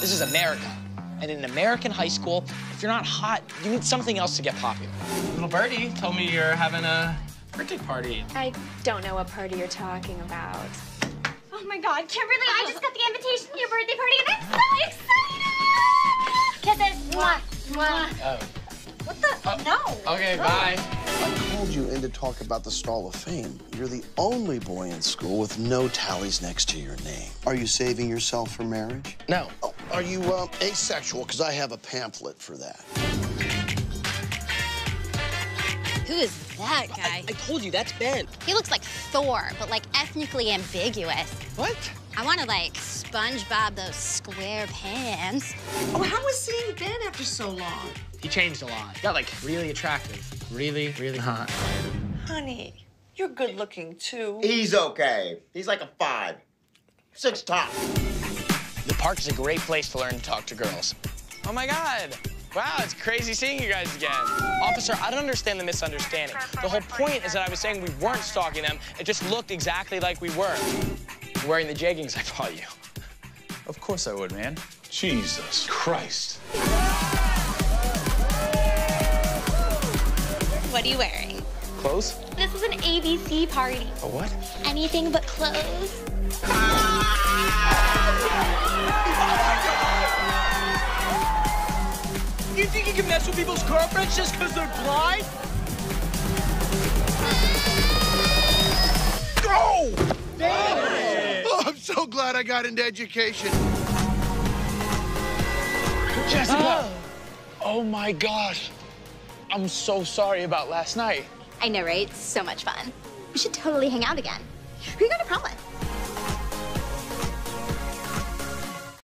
This is America. And in an American high school, if you're not hot, you need something else to get popular. Little birdie told me you're having a birthday party. I don't know what party you're talking about. Oh my god, Kimberly, I just got the invitation to your birthday party and I'm so excited! Kisses. Mwah. Mwah. Oh. What the? Oh. no. Okay, bye. I called you in to talk about the Stall of Fame. You're the only boy in school with no tallies next to your name. Are you saving yourself for marriage? No. Oh, are you uh, asexual? Because I have a pamphlet for that. Who is that guy? I told you, that's Ben. He looks like Thor, but like ethnically ambiguous. What? I want to like SpongeBob those square pants. Oh, how was seeing Ben after so long? He changed a lot. Got like really attractive. Really, really hot. Honey, you're good looking too. He's okay. He's like a five. Six top. The park is a great place to learn to talk to girls. Oh my God. Wow, it's crazy seeing you guys again. Officer, I don't understand the misunderstanding. The whole point is that I was saying we weren't stalking them. It just looked exactly like we were. Wearing the jeggings I bought you. Of course I would, man. Jesus Christ. What are you wearing? Clothes? This is an ABC party. A what? Anything but clothes. You think you can mess with people's girlfriends just because they're blind? Go! Oh, I'm so glad I got into education. Jessica! Oh my gosh. I'm so sorry about last night. I know, right? So much fun. We should totally hang out again. Who you going to prom with?